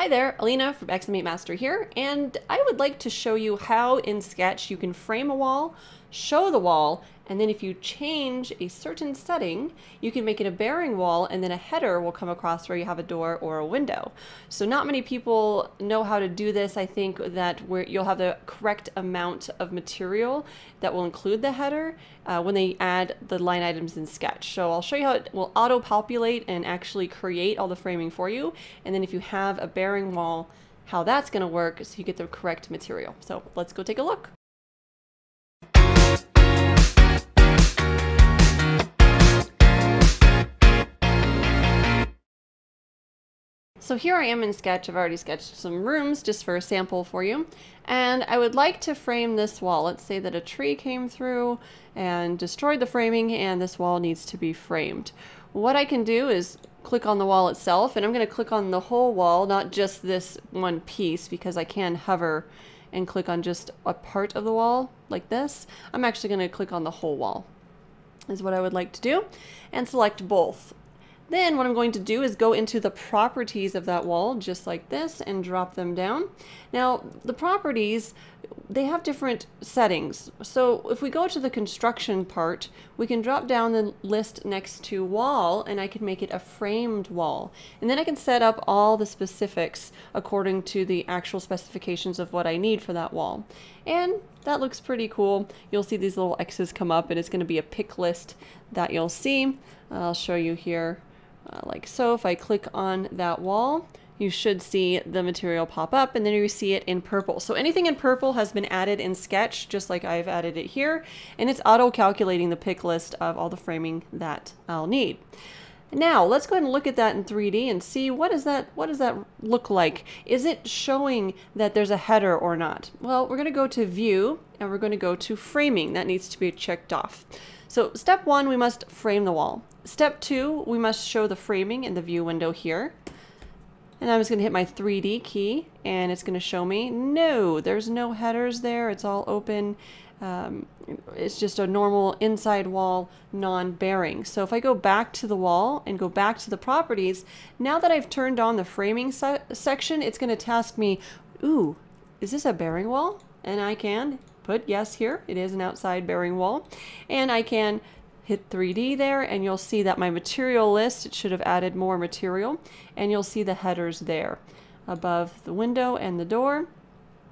Hi there, Alina from XM8 Mastery here, and I would like to show you how in Sketch you can frame a wall, show the wall, and then if you change a certain setting, you can make it a bearing wall and then a header will come across where you have a door or a window. So not many people know how to do this. I think that where you'll have the correct amount of material that will include the header uh, when they add the line items in Sketch. So I'll show you how it will auto-populate and actually create all the framing for you. And then if you have a bearing wall, how that's going to work so you get the correct material. So let's go take a look. So here I am in Sketch. I've already sketched some rooms just for a sample for you. And I would like to frame this wall. Let's say that a tree came through and destroyed the framing and this wall needs to be framed. What I can do is click on the wall itself and I'm going to click on the whole wall, not just this one piece because I can hover and click on just a part of the wall like this. I'm actually going to click on the whole wall is what I would like to do and select both. Then what I'm going to do is go into the properties of that wall just like this and drop them down. Now the properties, they have different settings. So if we go to the construction part, we can drop down the list next to wall and I can make it a framed wall. And then I can set up all the specifics according to the actual specifications of what I need for that wall. And that looks pretty cool. You'll see these little X's come up and it's going to be a pick list that you'll see. I'll show you here uh, like so. If I click on that wall, you should see the material pop up and then you see it in purple. So anything in purple has been added in Sketch, just like I've added it here, and it's auto-calculating the pick list of all the framing that I'll need. Now let's go ahead and look at that in 3D and see what does that what does that look like? Is it showing that there's a header or not? Well, we're going to go to View and we're going to go to Framing. That needs to be checked off. So step one, we must frame the wall. Step two, we must show the framing in the view window here. And I'm just going to hit my 3D key and it's going to show me, no, there's no headers there. It's all open. Um, it's just a normal inside wall non-bearing. So if I go back to the wall and go back to the properties, now that I've turned on the framing se section, it's going to task me, ooh, is this a bearing wall? And I can put yes here. It is an outside bearing wall. And I can hit 3D there and you'll see that my material list, it should have added more material. And you'll see the headers there above the window and the door.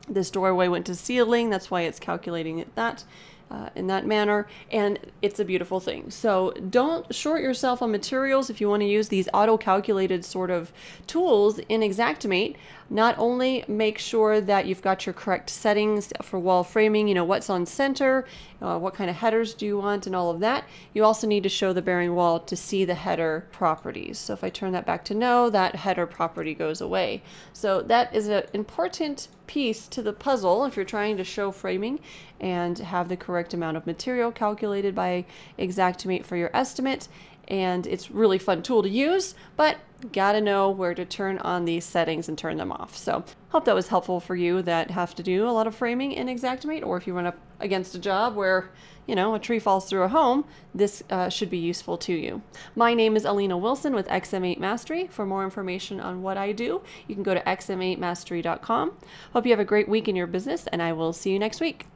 This doorway went to ceiling, that's why it's calculating it that uh, in that manner, and it's a beautiful thing. So don't short yourself on materials if you want to use these auto-calculated sort of tools in Xactimate. Not only make sure that you've got your correct settings for wall framing, you know, what's on center, uh, what kind of headers do you want, and all of that. You also need to show the bearing wall to see the header properties. So if I turn that back to no, that header property goes away. So that is an important piece to the puzzle if you're trying to show framing and have the correct amount of material calculated by Xactimate for your estimate and it's really fun tool to use, but gotta know where to turn on these settings and turn them off. So hope that was helpful for you that have to do a lot of framing in Xactimate, or if you run up against a job where, you know, a tree falls through a home, this uh, should be useful to you. My name is Alina Wilson with XM8 Mastery. For more information on what I do, you can go to xm8mastery.com. Hope you have a great week in your business, and I will see you next week.